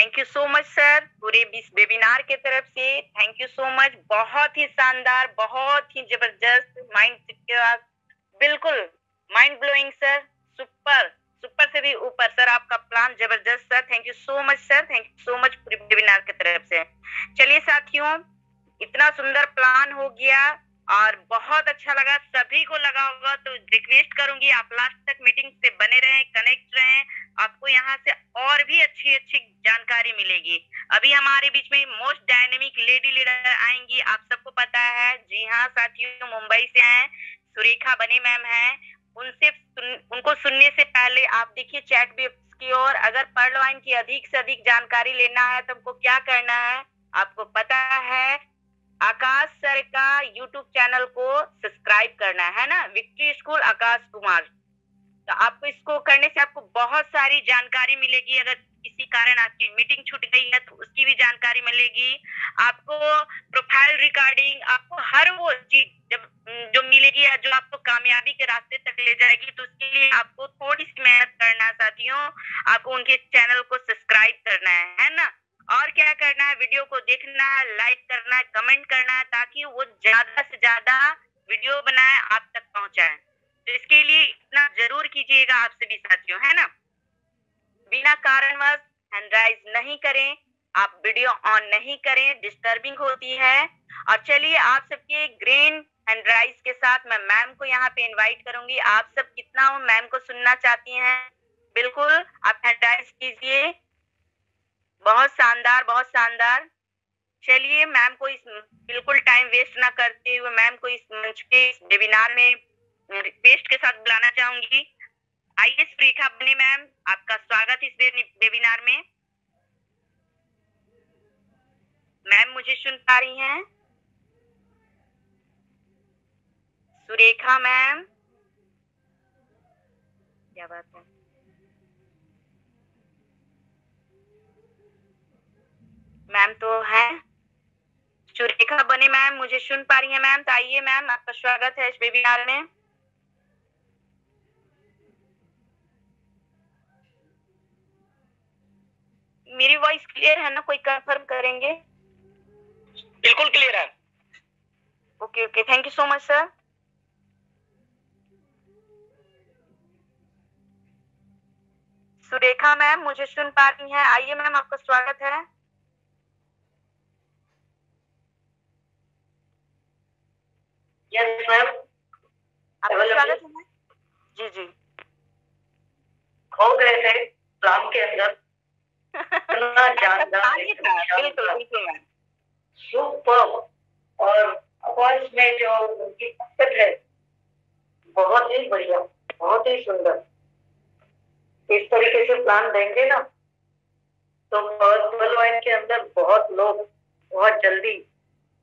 Thank you so much sir पूरे webinar के तरफ़ से थैंक यू सो मच बहुत ही शानदार, बहुत ही ज़बरदस्त माइंड बिल्कुल mind blowing sir super super से भी ऊपर सर आपका प्लान ज़बरदस्त sir thank you so much sir thank you so much पूरे वेबिनार की तरफ़ से. चलिए साथियों, इतना सुंदर प्लान हो गया. और बहुत अच्छा लगा। सभी को लगा होगा तो रिक्वेस्ट करूँगी आप लास्ट तक मीटिंग से बने रहें कनेक्ट रहें। आपको यहाँ से और भी अच्छी अच्छी जानकारी मिलेगी। अभी हमारे बीच में मोस्ट डायनेमिक लेडी लीडर आएँगी आप सबको पता है। जी हाँ साथियों मुंबई से हैं। सुरेखा बनी मैम है। उनसे सुन, उनको सुनने से पहले आप देखिए चैट भी की ओर। अगर पर्ल की अधिक से अधिक जानकारी लेना है तो हमको क्या करना है? आपको पता है आकाश सर का यूट्यूब चैनल को सब्सक्राइब करना है ना? Victory school Akash Kumar. तो आपको इसको करने से आपको बहुत सारी जानकारी मिलेगी। अगर किसी कारण आपकी मीटिंग छूट गई है तो उसकी भी जानकारी मिलेगी। आपको प्रोफ़ाइल रिकॉर्डिंग आपको हर वो चीज़ जब जो मिलेगी या जो आपको कामयाबी के रास्ते तक ले जाएगी तो उसके लिए आपको थोड़ी सी मेहनत करना साथियों। आपको उनके चैनल को सब्सक्राइब करना है है ना? और क्या करना है? वीडियो को देखना है लाइक करना है कमेंट करना है ताकि वो ज़्यादा से ज़्यादा वीडियो बनाए, आप तक पहुँचाए। तो इसके लिए इतना ज़रूर कीजिएगा आप सभी साथियों, है ना? बिना कारणवश हैंडराइज नहीं करें, आप वीडियो ऑन नहीं करें डिस्टर्बिंग होती है। और चलिए आप सबके ग्रीन हैंडराइज के साथ मैं मैम को यहाँ पे इनवाइट करूँगी। आप सब कितना मैम को सुनना चाहती हैं? बिल्कुल, आप हैंडराइज कीजिए। बहुत शानदार बहुत शानदार। चलिए मैम को इस बिल्कुल टाइम वेस्ट ना करते हुए मैम को इस मंच के इस वेबिनार में रिक्वेस्ट के साथ बुलाना चाहूँगी। आइए श्रीखा बने मैम, आपका स्वागत इस वेबिनार में। मैम मुझे सुन पा रही हैं? सुरेखा मैम। क्या बात है? मैम तो है। सुरेखा बने मैम मुझे सुन पा रही है मैम तो आइए मैम आपका स्वागत है इस वेबिनार में। मेरी वॉइस क्लियर है ना? कोई कंफर्म करेंगे? बिल्कुल क्लियर है। Okay okay thank you so much sir Surekha ma'am मुझे सुन पा रही है। आइए मैम आपका स्वागत है। यस मैम आपका स्वागत है जी जी. खो गए थे प्लान के अंदर। बिल्कुल बिल्कुल मैम सुपर और आवाज़ में जो उनकी ताकत है बहुत ही बढ़िया बहुत ही सुंदर। इस तरीके से प्लान देंगे ना तो वाइड के अंदर बहुत लोग बहुत जल्दी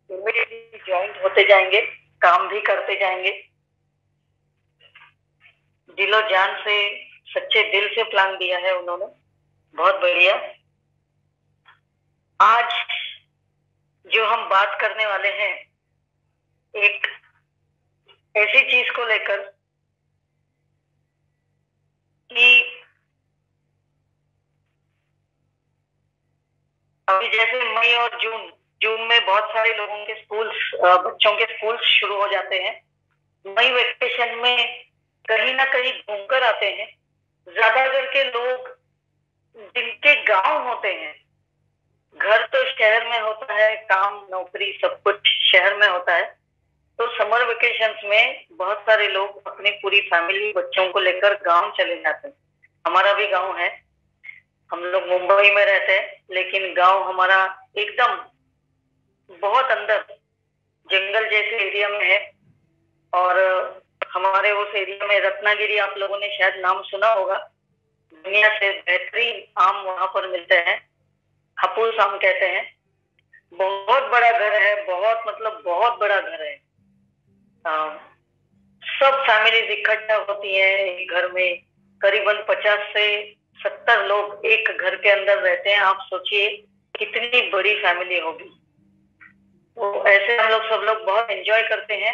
इमीडिएटली ज्वाइंट होते जाएँगे। काम भी करते जाएँगे। दिलो जान से, सच्चे दिल से प्लान दिया है उन्होंने। बहुत बढ़िया। आज जो हम बात करने वाले हैं, एक ऐसी चीज़ को लेकर कि अभी जैसे मई और जून जून में बहुत सारे लोगों के स्कूल बच्चों के स्कूल शुरू हो जाते हैं मई वेकेशन में कहीं ना कहीं घूमकर आते हैं। ज़्यादा करके लोग जिनके गाँव होते हैं, घर तो शहर में होता है, काम, नौकरी सब कुछ शहर में होता है तो समर वेकेशंस में बहुत सारे लोग अपनी पूरी फैमिली बच्चों को लेकर गाँव चले जाते हैं। हमारा भी गाँव है, हम लोग मुंबई में रहते हैं, लेकिन गाँव हमारा एकदम बहुत अंदर जंगल जैसे एरिया में है। और हमारे उस एरिया में रत्नागिरी आप लोगों ने शायद नाम सुना होगा। दुनिया से बेहतरीन आम वहाँ पर मिलते हैं। हपूस आम कहते हैं। बहुत बड़ा घर है बहुत मतलब बहुत बड़ा घर है। आ, सब फैमिलीज़ इकट्ठा होती हैं घर में। करीबन पचास से सत्तर लोग एक घर के अंदर रहते हैं। आप सोचिए कितनी बड़ी फैमिली होगी। तो ऐसे हम लोग सब लोग बहुत एंजॉय करते हैं।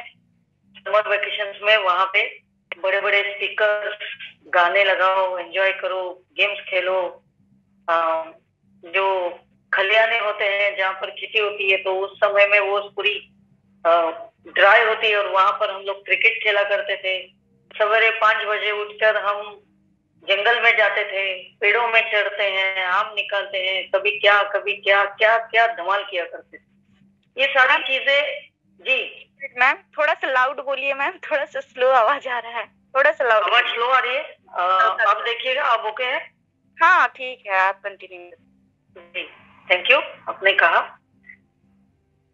समर वेकेशन में वहाँ पे बड़े बड़े स्पीकर गाने लगाओ एंजॉय करो गेम्स खेलो। आ, जो खलियाने होते हैं जहाँ पर खेती होती है तो उस समय में वो पूरी ड्राई होती है और वहाँ पर हम लोग क्रिकेट खेला करते थे। सवेरे पाँच बजे उठकर हम जंगल में जाते थे पेड़ों में चढ़ते हैं आम निकालते हैं कभी क्या कभी क्या क्या क्या धमाल किया करते थे। ये सारी चीज़ें जी। मैम थोड़ा सा लाउड बोलिए मैम थोड़ा सा स्लो आवाज़ आ रहा है। थोड़ा सा लाउड आवाज़ स्लो आ रही है? आप देखिएगा आप ओके है? हाँ ठीक है आप कंटिन्यू जी थैंक यू आपने कहा।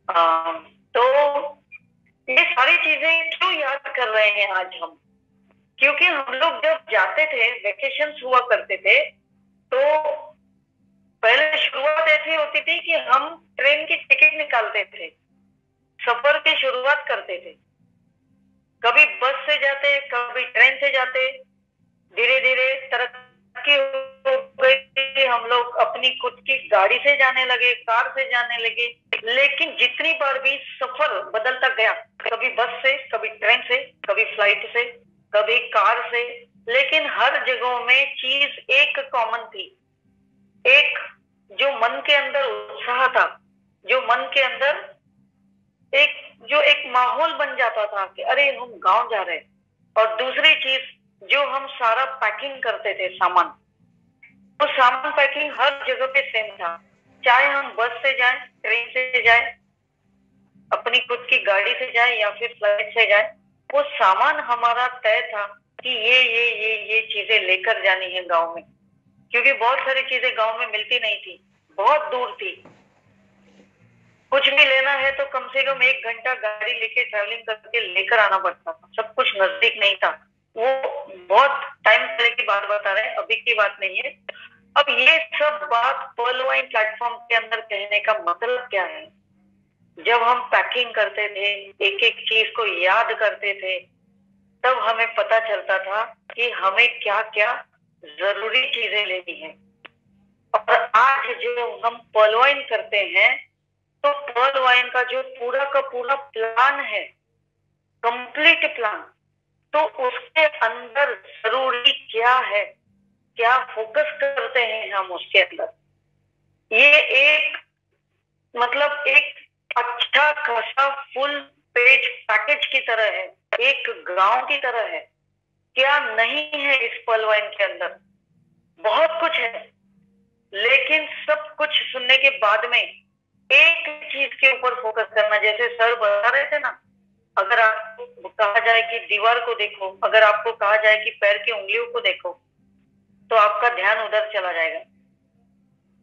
आ, तो ये सारी चीज़ें क्यों याद कर रहे हैं आज हम? क्योंकि हम लोग जब जाते थे वेकेशन हुआ करते थे तो पहले शुरुआत ऐसी होती थी कि हम ट्रेन की टिकट निकालते थे। सफ़र की शुरुआत करते थे। कभी बस से जाते, कभी ट्रेन से जाते। धीरे धीरे तरक्की हो गई हम लोग अपनी खुद की गाड़ी से जाने लगे, कार से जाने लगे। लेकिन जितनी बार भी सफ़र बदलता गया, कभी बस से, कभी ट्रेन से, कभी फ़्लाइट से, कभी कार से, लेकिन हर जगहों में चीज़ एक कॉमन थी। एक जो मन के अंदर उत्साह था, जो मन के अंदर एक, जो एक माहौल बन जाता था कि अरे हम गाँव जा रहे हैं। और दूसरी चीज़, जो हम सारा पैकिंग करते थे सामान, वो तो सामान पैकिंग हर जगह पे सेम था। चाहे हम बस से जाए ट्रेन से जाए, अपनी खुद की गाड़ी से जाए या फिर फ़्लाइट से जाए, वो सामान हमारा तय था कि ये ये ये ये चीज़ें लेकर जानी है गाँव में। क्योंकि बहुत सारी चीज़ें गाँव में मिलती नहीं थी, बहुत दूर थी। कुछ भी लेना है तो कम से कम एक घंटा गाड़ी लेके ट्रैवलिंग करके लेकर आना पड़ता था। सब कुछ नज़दीक नहीं था। वो बहुत टाइम पहले की बात बता रहे हैं, अभी की बात नहीं है। अब ये सब बात पर्ल वाइन प्लेटफॉर्म के अंदर कहने का मतलब क्या है? जब हम पैकिंग करते थे एक एक चीज़ को याद करते थे, तब हमें पता चलता था कि हमें क्या क्या ज़रूरी चीज़ें लेनी है। और आज जो हम पर्ल करते हैं तो पर्ल वाइन का जो पूरा का पूरा प्लान है कंप्लीट प्लान तो उसके अंदर ज़रूरी क्या है? क्या फोकस करते हैं हम उसके अंदर? ये एक मतलब एक अच्छा खासा फुल पेज पैकेज की तरह है, एक गाँव की तरह है। क्या नहीं है इस पल वाइन के अंदर? बहुत कुछ है, लेकिन सब कुछ सुनने के बाद में एक चीज़ के ऊपर फोकस करना, जैसे सर बता रहे थे ना, अगर आपको कहा जाए कि दीवार को देखो, अगर आपको कहा जाए कि पैर की उंगलियों को देखो तो आपका ध्यान उधर चला जाएगा।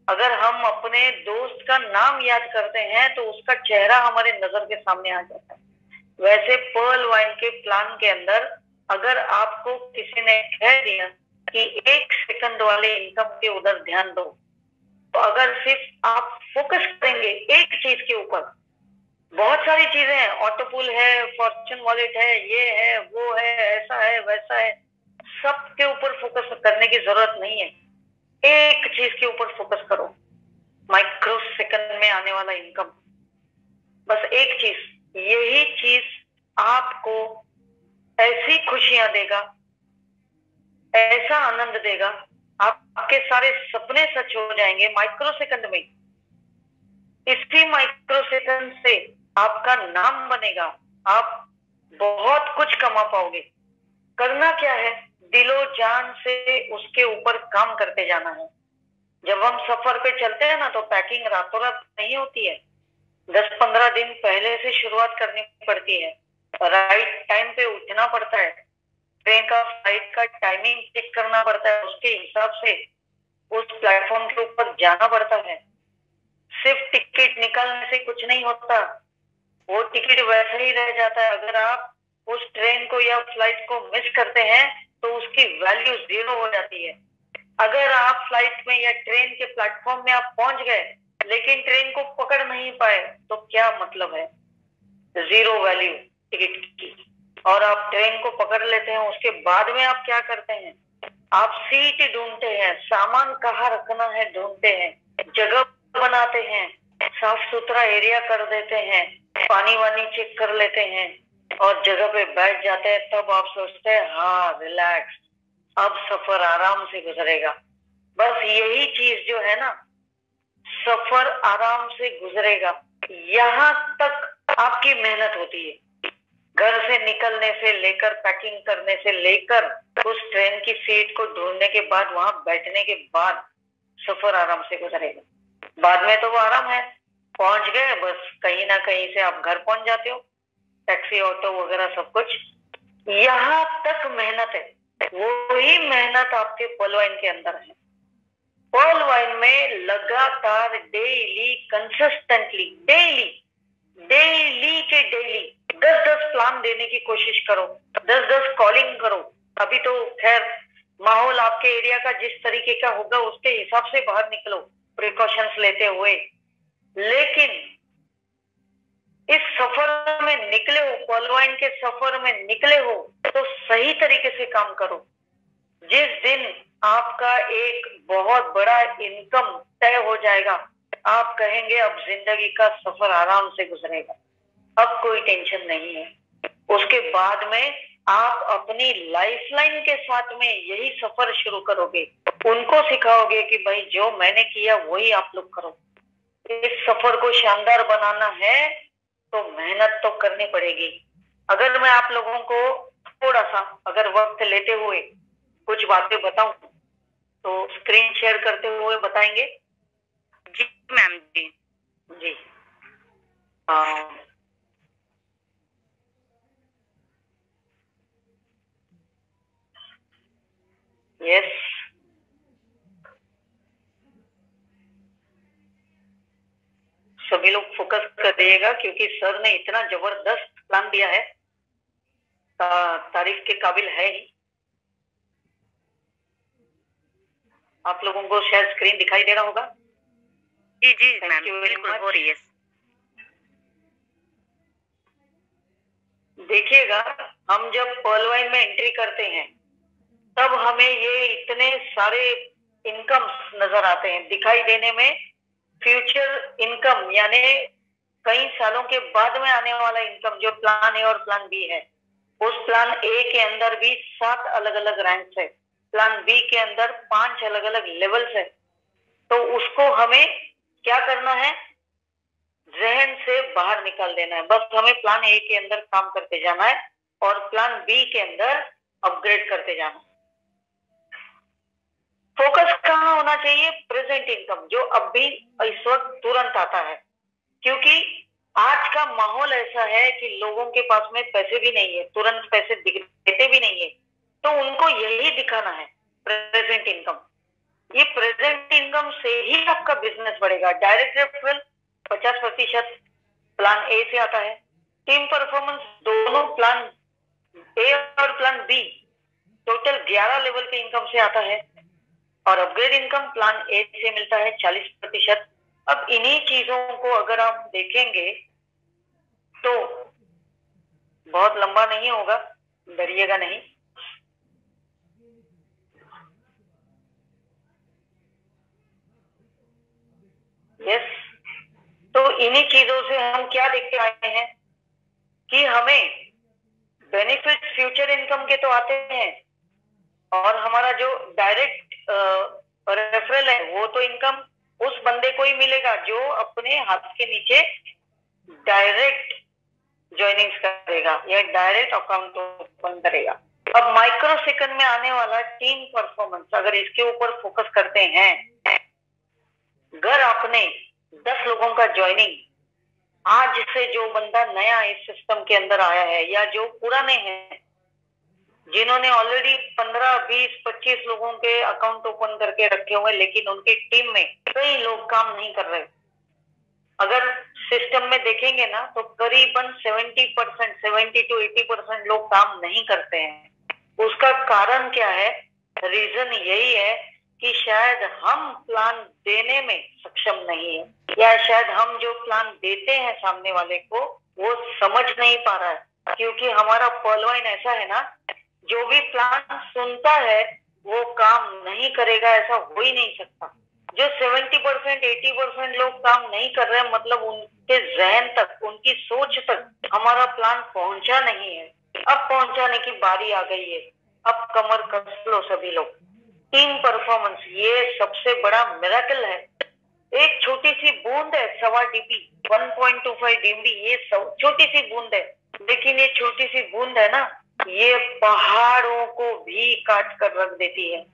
अगर हम अपने दोस्त का नाम याद करते हैं तो उसका चेहरा हमारे नज़र के सामने आ जाता है। वैसे पर्ल वाइन के प्लान के अंदर अगर आपको किसी ने कह दिया कि एक सेकंड वाले इनकम के उधर ध्यान दो तो अगर सिर्फ़ आप फोकस करेंगे एक चीज़ के ऊपर, बहुत सारी चीज़ें हैं ऑटोपुल है फॉर्चून वॉलेट है, ये है, वो है, ऐसा है, वैसा है, सबके ऊपर फोकस करने की ज़रूरत नहीं है। एक चीज़ के ऊपर फोकस करो माइक्रो सेकंड में आने वाला इनकम बस एक चीज़, यही चीज़ आपको ऐसी खुशियाँ देगा, ऐसा आनंद देगा, आपके सारे सपने सच हो जाएँगे माइक्रो सेकंड में। इसी माइक्रो सेकंड से आपका नाम बनेगा, आप बहुत कुछ कमा पाओगे। करना क्या है? दिलो जान से उसके ऊपर काम करते जाना है। जब हम सफ़र पे चलते हैं ना तो पैकिंग रातों रात नहीं होती है। दस पंद्रह दिन पहले से शुरुआत करनी पड़ती है। राइट टाइम पे उठना पड़ता है। ट्रेन का फ़्लाइट का टाइमिंग चेक करना पड़ता है। उसके हिसाब से उस प्लेटफॉर्म के ऊपर जाना पड़ता है। सिर्फ़ टिकट निकालने से कुछ नहीं होता। वो टिकट वैसे ही रह जाता है। अगर आप उस ट्रेन को या फ़्लाइट को मिस करते हैं तो उसकी वैल्यू ज़ीरो हो जाती है। अगर आप फ़्लाइट में या ट्रेन के प्लेटफॉर्म में आप पहुँच गए, लेकिन ट्रेन को पकड़ नहीं पाए तो क्या मतलब है? ज़ीरो वैल्यू टिकट की। और आप ट्रेन को पकड़ लेते हैं, उसके बाद में आप क्या करते हैं? आप सीट ढूंढते हैं, सामान कहाँ रखना है ढूंढते हैं, जगह बनाते हैं, साफ़ सुथरा एरिया कर देते हैं, पानी वानी चेक कर लेते हैं, और जगह पे बैठ जाते हैं, तब आप सोचते हैं हाँ रिलैक्स अब सफ़र आराम से गुजरेगा। बस यही चीज़ जो है ना, सफ़र आराम से गुजरेगा। यहाँ तक आपकी मेहनत होती है। घर से निकलने से लेकर पैकिंग करने से लेकर, उस ट्रेन की सीट को ढूँढने के बाद, वहाँ बैठने के बाद सफ़र आराम से गुजरेगा। बाद में तो वो आराम है। पहुँच गए, बस कहीं ना कहीं से आप घर पहुँच जाते हो। टैक्सी ऑटो वगैरह सब कुछ। यहाँ तक मेहनत है। वो ही मेहनत आपके पलवाइन के अंदर है। पर्ल वाइन में लगातार डेली कंसिस्टेंटली डेली डेली के डेली दस दस प्लान देने की कोशिश करो दस दस कॉलिंग करो। अभी तो खैर माहौल आपके एरिया का जिस तरीके का होगा उसके हिसाब से बाहर निकलो प्रिकॉशंस लेते हुए। लेकिन इस सफ़र में निकले हो पॉलवाइन के सफ़र में निकले हो तो सही तरीके से काम करो। जिस दिन आपका एक बहुत बड़ा इनकम तय हो जाएगा आप कहेंगे, अब ज़िंदगी का सफ़र आराम से गुजरेगा। अब कोई टेंशन नहीं है। उसके बाद में आप अपनी लाइफलाइन के साथ में यही सफ़र शुरू करोगे। उनको सिखाओगे कि, भाई, जो मैंने किया, वही आप लोग करो। इस सफ़र को शानदार बनाना है तो मेहनत तो करनी पड़ेगी। अगर मैं आप लोगों को थोड़ा सा अगर वक्त लेते हुए कुछ बातें बताऊँ तो स्क्रीन शेयर करते हुए बताएँगे। जी, मैम जी। जी। यस सभी लोग फोकस करिएगा, क्योंकि सर ने इतना ज़बरदस्त प्लान दिया है। तारीफ़ के काबिल है ही। आप लोगों को शायद स्क्रीन दिखाई दे रहा होगा। जी जी मैम बिल्कुल हो रही है। देखिएगा हम जब पर्ल वाइन में एंट्री करते हैं तब हमें ये इतने सारे इनकम नज़र आते हैं। दिखाई देने में फ्यूचर इनकम यानी कई सालों के बाद में आने वाला इनकम जो प्लान ए और प्लान बी है उस प्लान ए के अंदर भी सात अलग अलग रैंक्स है। प्लान बी के अंदर पाँच अलग अलग लेवल्स है। तो उसको हमें क्या करना है? जहन से बाहर निकाल देना है। बस हमें प्लान ए के अंदर काम करते जाना है और प्लान बी के अंदर अपग्रेड करते जाना है। फोकस कहाँ होना चाहिए? प्रेजेंट इनकम जो अब भी इस वक्त तुरंत आता है। क्योंकि आज का माहौल ऐसा है कि लोगों के पास में पैसे भी नहीं है, तुरंत पैसे देते भी नहीं है। तो उनको यही दिखाना है प्रेजेंट इनकम ये प्रेजेंट इनकम से ही आपका बिज़नेस बढ़ेगा। डायरेक्ट रेफरल पचास प्रतिशत प्लान ए से आता है। टीम परफॉर्मेंस दोनों प्लान ए और प्लान बी टोटल 11 लेवल के इनकम से आता है। और अपग्रेड इनकम प्लान ए से मिलता है 40 प्रतिशत। अब इन्हीं चीज़ों को अगर आप देखेंगे तो बहुत लंबा नहीं होगा, डरिएगा नहीं यस तो इन्हीं चीज़ों से हम क्या देखते आए हैं कि हमें बेनिफिट फ्यूचर इनकम के तो आते हैं और हमारा जो डायरेक्ट रेफरल है, वो तो इनकम उस बंदे को ही मिलेगा जो अपने हाथ के नीचे डायरेक्ट ज्वाइनिंग्स करेगा या डायरेक्ट अकाउंट ओपन करेगा। अब माइक्रो सेकंड में आने वाला टीम परफॉर्मेंस अगर इसके ऊपर फोकस करते हैं, अगर आपने दस लोगों का ज्वाइनिंग आज से जो बंदा नया इस सिस्टम के अंदर आया है या जो पुराने हैं, जिन्होंने ऑलरेडी पंद्रह, बीस, पच्चीस लोगों के अकाउंट ओपन करके रखे हुए लेकिन उनकी टीम में कई लोग काम नहीं कर रहे। अगर सिस्टम में देखेंगे ना तो करीबन seventy percent seventy two eighty percent लोग काम नहीं करते हैं। उसका कारण क्या है? रीजन यही है कि शायद हम प्लान देने में सक्षम नहीं है, या शायद हम जो प्लान देते हैं सामने वाले को, वो समझ नहीं पा रहा है। क्योंकि हमारा पॉलवाइन ऐसा है ना, जो भी प्लान सुनता है, वो काम नहीं करेगा, ऐसा हो ही नहीं सकता। जो 70 परसेंट एटी परसेंट लोग काम नहीं कर रहे हैं मतलब उनके जहन तक, उनकी सोच तक हमारा प्लान पहुँचा नहीं है। अब पहुँचाने की बारी आ गई है। अब कमर कस लो सभी लोग। टीम परफॉर्मेंस ये सबसे बड़ा मेराकल है। एक छोटी सी बूंद है, सवा डीपी 1.25 डीबी ये छोटी सी बूंद है। लेकिन ये छोटी सी बूंद है ना, ये पहाड़ों को भी काट कर रख देती है।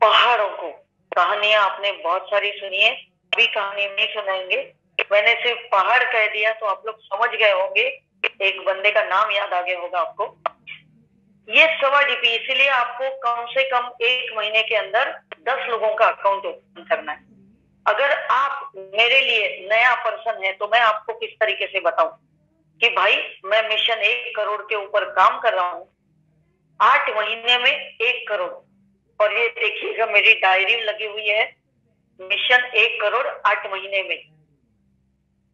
पहाड़ों को। कहानियाँ आपने बहुत सारी सुनी है, अभी कहानी नहीं सुनाएँगे। मैंने सिर्फ़ पहाड़ कह दिया तो आप लोग समझ गए होंगे। एक बंदे का नाम याद आ गया होगा आपको। ये सवा डीपी इसलिए आपको कम से कम एक महीने के अंदर दस लोगों का अकाउंट ओपन करना है। अगर आप मेरे लिए नया पर्सन है तो मैं आपको किस तरीके से बताऊँ कि भाई, मैं मिशन एक करोड़ के ऊपर काम कर रहा हूँ, आठ महीने में एक करोड़। और ये देखिएगा, मेरी डायरी लगी हुई है मिशन एक करोड़ आठ महीने में।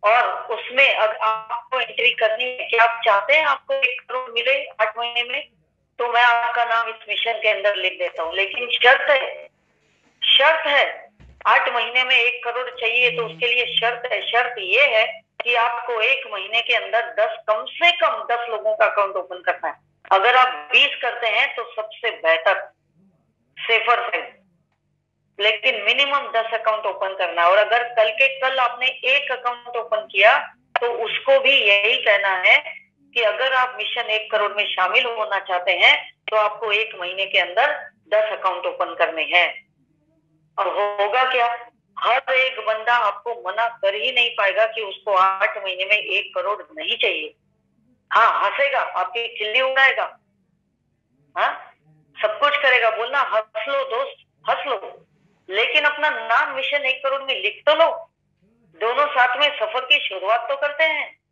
और उसमें अगर आपको एंट्री करनी है कि आप चाहते हैं आपको एक करोड़ मिले आठ महीने में तो मैं आपका नाम इस मिशन के अंदर लिख देता हूँ। लेकिन शर्त है शर्त है, आठ महीने में एक करोड़ चाहिए तो उसके लिए शर्त है। शर्त ये है कि आपको एक महीने के अंदर दस, कम से कम दस लोगों का अकाउंट ओपन करना है। अगर आप बीस करते हैं तो सबसे बेहतर सेफर साइड लेकिन मिनिमम दस अकाउंट ओपन करना है। और अगर कल के कल आपने एक अकाउंट ओपन किया तो उसको भी यही कहना है कि अगर आप मिशन एक करोड़ में शामिल होना चाहते हैं तो आपको एक महीने के अंदर दस अकाउंट ओपन करने हैं। और होगा क्या? हर एक बंदा आपको मना कर ही नहीं पाएगा कि उसको आठ महीने में एक करोड़ नहीं चाहिए। हाँ हंसेगा, आपकी चिल्ली उड़ाएगा। हाँ सब कुछ करेगा, बोलना, हंस लो दोस्त, हंस लो। लेकिन अपना नाम मिशन एक करोड़ में लिख तो लो। दोनों साथ में सफ़र की शुरुआत तो करते हैं।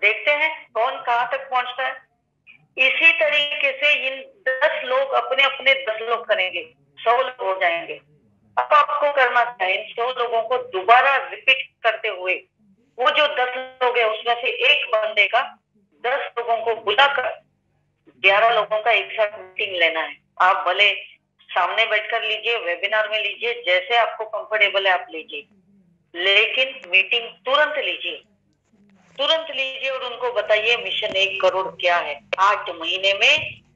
देखते हैं कौन कहाँ तक पहुँचता है। इसी तरीके से इन दस लोग अपने अपने दस लोग करेंगे, सौ लोग हो जाएँगे। अब आपको करना चाहिए इन सौ लोगों को दोबारा रिपीट करते हुए, वो जो दस लोग है, उसमें से एक बंदे का दस लोगों को बुलाकर ग्यारह लोगों का एक साथ मीटिंग लेना है। आप भले सामने बैठकर लीजिए वेबिनार में लीजिए, जैसे आपको कंफर्टेबल है, आप लीजिए। लेकिन मीटिंग तुरंत लीजिए। तुरंत लीजिए और उनको बताइए मिशन एक करोड़ क्या है। आठ महीने में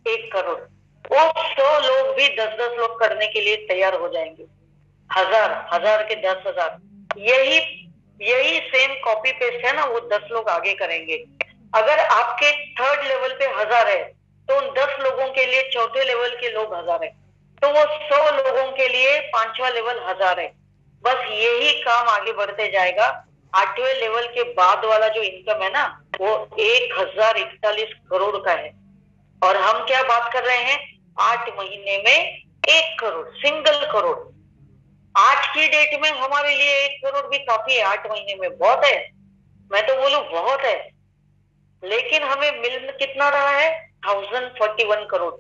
एक करोड़। वो सौ लोग भी दस दस लोग करने के लिए तैयार हो जाएँगे। हज़ार हज़ार के दस हज़ार। यही यही सेम कॉपी पेस्ट है ना, वो दस लोग आगे करेंगे। अगर आपके थर्ड लेवल पे हज़ार है तो उन दस लोगों के लिए चौथे लेवल के लोग हज़ार है। तो वो सौ लोगों के लिए पांचवा लेवल हज़ार है। बस यही काम आगे बढ़ते जाएगा। आठवें लेवल के बाद वाला जो इनकम है ना, वो एक हज़ार इकतालीस करोड़ का है। और हम क्या बात कर रहे हैं? आठ महीने में एक करोड़ सिंगल करोड़। आज की डेट में हमारे लिए एक करोड़ भी काफ़ी है, आठ महीने में बहुत है। मैं तो बोलू बहुत है। लेकिन हमें मिल कितना रहा है? Thousand forty one crore.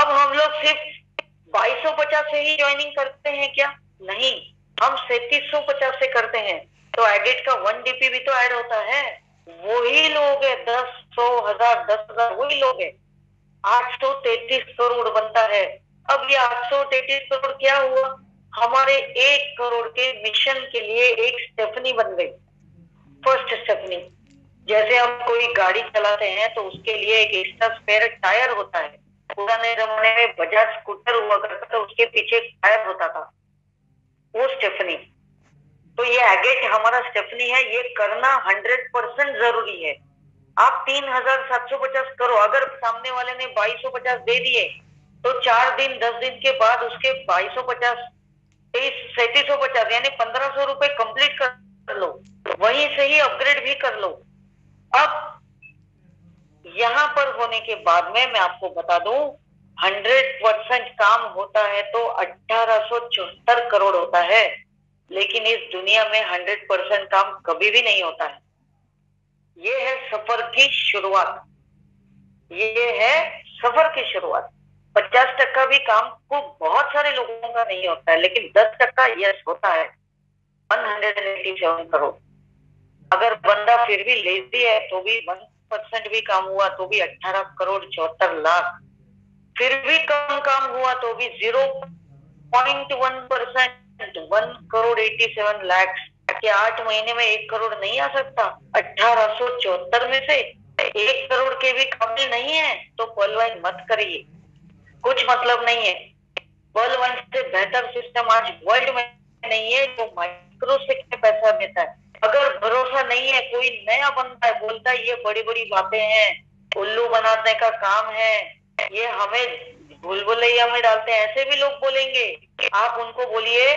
अब हम लोग सिर्फ़ बाईस पचास से ही ज्वाइनिंग करते हैं क्या? नहीं, हम सैतीस सौ पचास से करते हैं। तो एडिट का वन डीपी भी तो ऐड होता है। वही लोग है, दस, सौ, हज़ार, दस हज़ार, वही लोग है। आठ सौ तैतीस करोड़ बनता है। अब ये आठ सौ तैतीस करोड़ क्या हुआ? हमारे एक करोड़ के मिशन के लिए एक स्टेफनी बन गई फ़र्स्ट स्टेफनी जैसे हम कोई गाड़ी चलाते हैं तो उसके लिए एक एक्स्ट्रा स्पेयर टायर होता है। पुराने जमाने में बजाज स्कूटर हुआ करता था, उसके पीछे टायर होता था। वो स्टेफनी तो ये एगेट हमारा स्टेफनी है, ये करना हंड्रेड परसेंट ज़रूरी है। आप तीन हज़ार सात सौ पचास करो, अगर सामने वाले ने बाईस सौ पचास दे दिए तो चार दिन, दस दिन के बाद उसके बाईस सौ पचास, तेईस, सैतीस सौ पचास, यानी पंद्रह सौ रुपए कंप्लीट कर लो। वहीं से ही अपग्रेड भी कर लो। अब यहाँ पर होने के बाद में मैं आपको बता दूँ हंड्रेड परसेंट काम होता है तो अठारह सौ चौहत्तर करोड़ होता है। लेकिन इस दुनिया में हंड्रेड परसेंट काम कभी भी नहीं होता है। ये है सफ़र की शुरुआत। ये है सफ़र की शुरुआत। पचास टक्का भी काम को बहुत सारे लोगों का नहीं होता है, लेकिन दस टक्का यस होता है। One hundred and eighty seven crore. अगर बंदा फिर भी लेती है तो भी वन परसेंट भी काम हुआ तो भी अठारह करोड़ चौहत्तर लाख। फिर भी कम काम हुआ तो भी zero point one percent one crore eighty seven lakhs क्या आठ महीने में एक करोड़ नहीं आ सकता। अठारह सौ चौहत्तर में से एक करोड़ के भी काबिल नहीं है तो पलवाइन मत करिए। कुछ मतलब नहीं है। वन से बेहतर सिस्टम आज वर्ल्ड में नहीं है, जो माइक्रो से पैसा देता है। अगर भरोसा नहीं है, कोई नया बनता है, बोलता है, ये बड़ी बड़ी बातें हैं, उल्लू बनाने का काम है, ये हमें भूल भुलैया में डालते हैं। ऐसे भी लोग बोलेंगे, आप उनको बोलिए,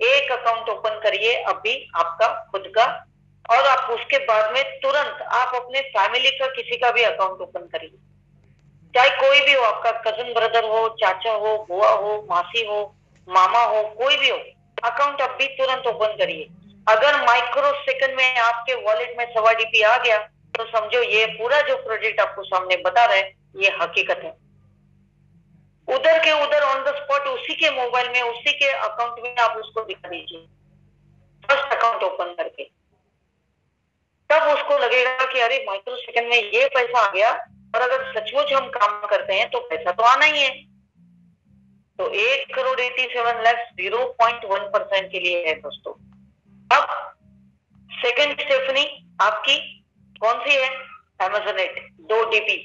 एक अकाउंट ओपन करिए अभी आपका, खुद का, और आप उसके बाद में तुरंत आप अपने फैमिली का किसी का भी अकाउंट ओपन करिए। चाहे कोई भी हो, आपका कज़न ब्रदर हो, चाचा हो, बुआ हो, मासी हो, मामा हो, कोई भी हो अकाउंट अभी तुरंत ओपन करिए। अगर माइक्रो सेकंड में आपके वॉलेट में सवा डीपी आ गया तो समझो ये पूरा जो प्रोजेक्ट आपको सामने बता रहे हैं, ये हकीकत है। उधर के उधर ऑन द स्पॉट उसी के मोबाइल में, उसी के अकाउंट में आप उसको दिखा दीजिए। फ़र्स्ट अकाउंट ओपन करके। तब उसको लगेगा कि अरे माइक्रो सेकंड में ये पैसा आ गया और अगर सचमुच हम काम करते हैं तो पैसा तो आना ही है। तो एक crore eighty seven lakhs zero point one percent के लिए है दोस्तों। अब सेकंड स्टेफनी आपकी कौन सी है? एमेजोनेट दो डीपी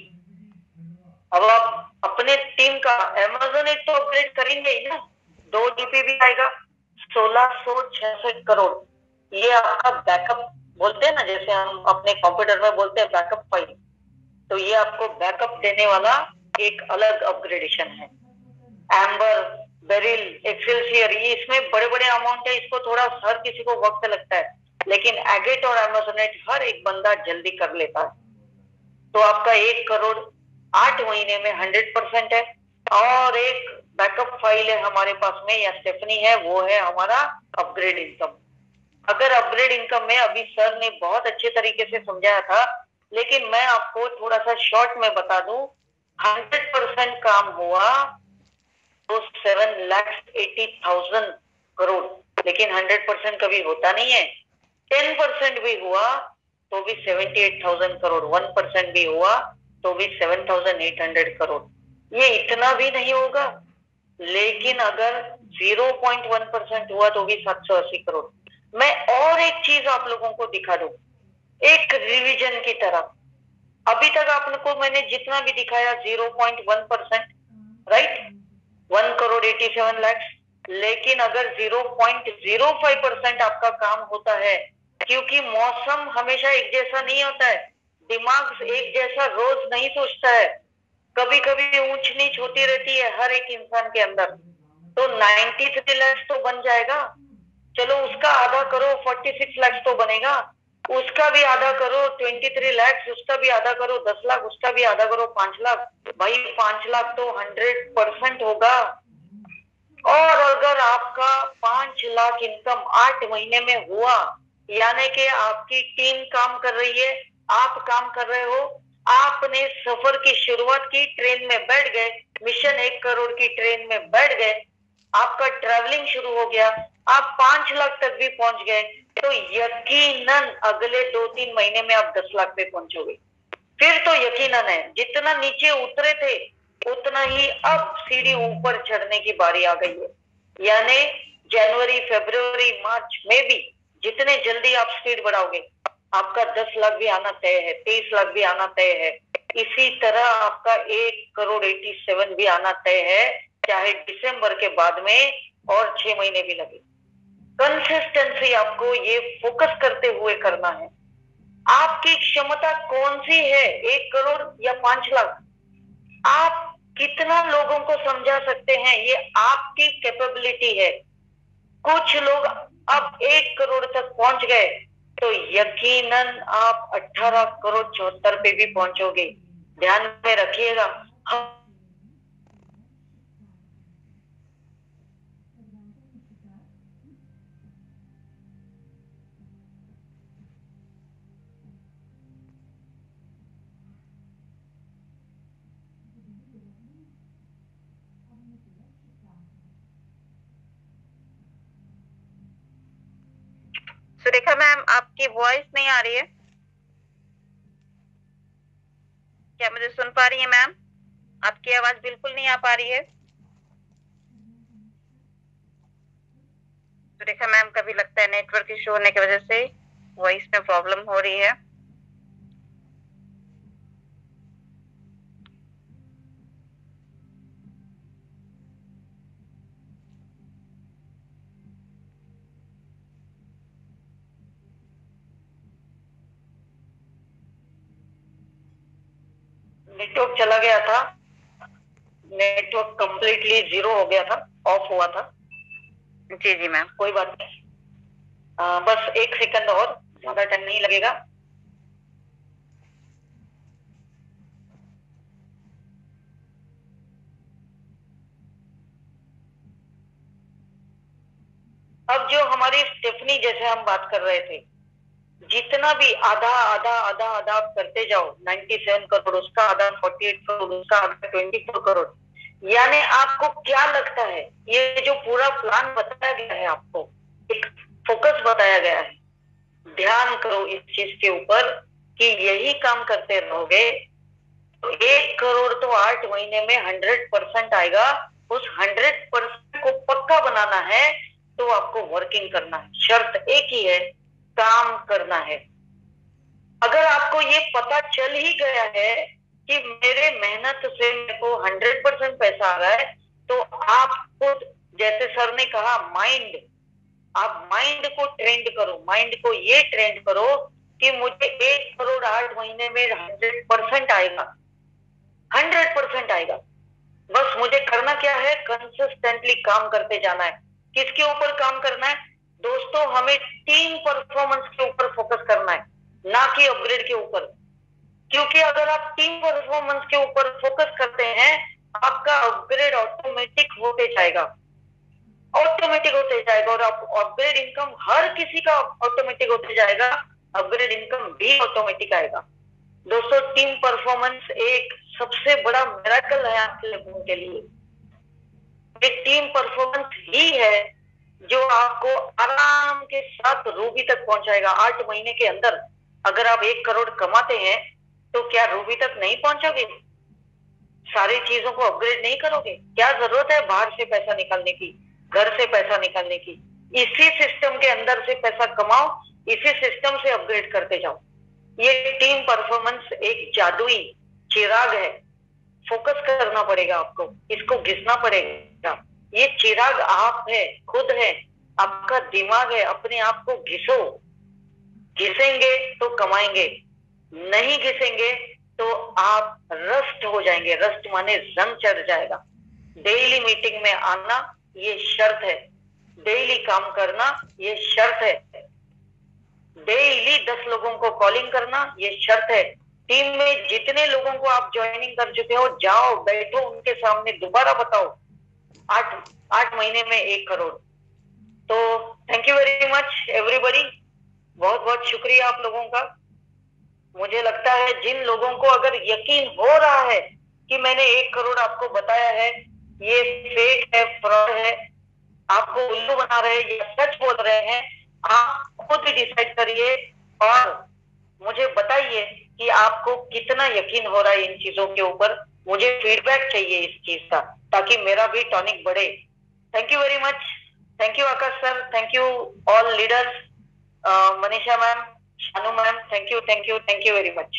अब आप अपने टीम का एमेजोनेट तो अपग्रेड करेंगे ही ना, दो डीपी भी आएगा, सोलह सो छियासठ करोड़। ये आपका बैकअप बोलते हैं ना, जैसे हम अपने कंप्यूटर में बोलते हैं बैकअप फ़ाइल तो ये आपको बैकअप देने वाला एक अलग अपग्रेडेशन है। एम्बर बेरिल एक्सेलसियर ये इसमें बड़े बड़े अमाउंट है, इसको थोड़ा हर किसी को वक्त लगता है, लेकिन एगेट और एमेजोनेट हर एक बंदा जल्दी कर लेता है। तो आपका एक करोड़ आठ महीने में हंड्रेड परसेंट है। और एक बैकअप फ़ाइल है हमारे पास में, या स्टेफनी है, वो है हमारा अपग्रेड इनकम अगर अपग्रेड इनकम में अभी सर ने बहुत अच्छे तरीके से समझाया था, लेकिन मैं आपको थोड़ा सा शॉर्ट में बता दूँ हंड्रेड परसेंट काम हुआ तो seven lakhs eighty thousand crore लेकिन हंड्रेड परसेंट कभी होता नहीं है। टेन परसेंट भी हुआ तो भी seventy eight thousand crore one percent भी हुआ तो भी seven thousand eight hundred crore. ये इतना भी नहीं होगा। लेकिन अगर ज़ीरो पॉइंट वन परसेंट हुआ तो भी सात सौ अस्सी करोड़। मैं और एक चीज़ आप लोगों को दिखा दू। एक रिविजन की तरह। अभी तक आपको मैंने जितना भी दिखाया zero point one percent right one crore eighty seven lakhs लेकिन अगर zero point zero five percent आपका काम होता है, क्योंकि मौसम हमेशा एक जैसा नहीं होता है। दिमाग एक जैसा रोज नहीं सोचता है। कभी कभी ऊंच नीच होती रहती है हर एक इंसान के अंदर। तो 93 लैक्स तो बन जाएगा। चलो उसका आधा करो 46 लैक्स तो बनेगा। उसका भी आधा करो 23 लैक्स उसका भी आधा करो 10 लाख, उसका भी आधा करो, पाँच लाख। भाई पाँच लाख तो 100 परसेंट होगा। और अगर आपका पाँच लाख इनकम आठ महीने में हुआ, यानी कि आपकी टीम काम कर रही है आप काम कर रहे हो? आपने सफ़र की शुरुआत की, ट्रेन में बैठ गए, मिशन एक करोड़ की ट्रेन में बैठ गए, आपका ट्रेवलिंग शुरू हो गया, आप पाँच लाख तक भी पहुँच गए तो यकीनन अगले दो तीन महीने में आप दस लाख पे पहुंचोगे। फिर तो यकीनन है, जितना नीचे उतरे थे, उतना ही अब सीढ़ी ऊपर चढ़ने की बारी आ गई है। यानी जनवरी फरवरी मार्च में भी जितने जल्दी आप स्पीड बढ़ाओगे आपका दस लाख भी आना तय है तेईस लाख भी आना तय है। इसी तरह आपका एक करोड़ एटी सेवन भी आना तय है, चाहे दिसंबर के बाद में और छह महीने भी लगे। कंसिस्टेंसी आपको ये फोकस करते हुए करना है। आपकी क्षमता कौन सी है? एक करोड़ या पाँच लाख? आप कितना लोगों को समझा सकते हैं? ये आपकी कैपेबिलिटी है। कुछ लोग अब एक करोड़ तक पहुँच गए। तो यकीनन आप 18 करोड़ चौहत्तर पे भी पहुंचोगे। ध्यान में रखिएगा आपकी वॉइस नहीं आ रही है। क्या मुझे सुन पा रही है मैम आपकी आवाज़ बिल्कुल नहीं आ पा रही है। तो देखा मैम कभी लगता है नेटवर्क इशू होने की वजह से वॉइस में प्रॉब्लम हो रही है। नेटवर्क चला गया था। नेटवर्क कम्प्लीटली ज़ीरो हो गया था ऑफ़ हुआ था। जी जी मैम कोई बात नहीं। आ, बस एक सेकंड और ज़्यादा टाइम नहीं लगेगा। अब जो हमारी स्टेफनी जैसे हम बात कर रहे थे जितना भी आधा आधा आधा आधा आप करते जाओ 97 करोड़, उसका आधा 48 करोड़, उसका आधा 24 करोड़, यानी आपको क्या लगता है? ये जो पूरा प्लान बताया गया है आपको, एक फोकस बताया गया है। ध्यान करो इस चीज़ के ऊपर कि यही काम करते रहोगे तो एक करोड़ तो आठ महीने में हंड्रेड परसेंट आएगा। उस हंड्रेड परसेंट को पक्का बनाना है तो आपको वर्किंग करना है। शर्त एक ही है काम करना है। अगर आपको ये पता चल ही गया है कि मेरे मेहनत से मेरे को हंड्रेड परसेंट पैसा आ रहा है तो आप खुद, जैसे सर ने कहा, माइंड, आप माइंड को ट्रेंड करो। माइंड को ये ट्रेंड करो कि मुझे एक करोड़ आठ महीने में हंड्रेड परसेंट आएगा। हंड्रेड परसेंट आएगा। बस मुझे करना क्या है? कंसिस्टेंटली काम करते जाना है। किसके ऊपर काम करना है? दोस्तों, हमें टीम परफॉर्मेंस के ऊपर फोकस करना है, ना कि अपग्रेड के ऊपर। क्योंकि अगर आप टीम परफॉर्मेंस के ऊपर फोकस करते हैं, आपका अपग्रेड ऑटोमेटिक होते जाएगा। ऑटोमेटिक होते जाएगा और आप अपग्रेड इनकम हर किसी का ऑटोमेटिक होते जाएगा अपग्रेड इनकम भी ऑटोमेटिक आएगा। दोस्तों टीम परफॉर्मेंस एक सबसे बड़ा मेराकल है आपके लोगों के लिए। टीम परफॉर्मेंस ही है जो आपको आराम के साथ रूबी तक पहुंचाएगा। आठ महीने के अंदर अगर आप एक करोड़ कमाते हैं तो क्या रूबी तक नहीं पहुंचोगे? सारी चीज़ों को अपग्रेड नहीं करोगे? क्या ज़रूरत है बाहर से पैसा निकालने की, घर से पैसा निकालने की? इसी सिस्टम के अंदर से पैसा कमाओ, इसी सिस्टम से अपग्रेड करते जाओ। ये टीम परफॉर्मेंस एक जादुई चिराग है। फोकस करना पड़ेगा आपको, इसको घिसना पड़ेगा। ये चिराग आप है, खुद है, आपका दिमाग है, अपने आप को घिसो। घिसेंगे तो कमाएँगे, नहीं घिसेंगे तो आप रस्ट हो जाएँगे। रस्ट माने रंग चढ़ जाएगा। डेली मीटिंग में आना, ये शर्त है। डेली काम करना, ये शर्त है। डेली दस लोगों को कॉलिंग करना, ये शर्त है। टीम में जितने लोगों को आप ज्वाइनिंग कर चुके हो, जाओ, बैठो, उनके सामने दोबारा बताओ। आठ आठ महीने में एक करोड़। तो thank you very much everybody बहुत बहुत शुक्रिया आप लोगों का। मुझे लगता है जिन लोगों को अगर यकीन हो रहा है कि मैंने एक करोड़ आपको बताया है, ये फेक है फ्रॉड है, आपको उल्लू बना रहे हैं या सच बोल रहे हैं, आप खुद ही डिसाइड करिए और मुझे बताइए कि आपको कितना यकीन हो रहा है इन चीज़ों के ऊपर। मुझे फीडबैक चाहिए इस चीज़ का, ताकि मेरा भी टॉनिक बढ़े। Thank you very much thank you Akash sir thank you all leaders Manisha ma'am Shanu ma'am thank you thank you thank you very much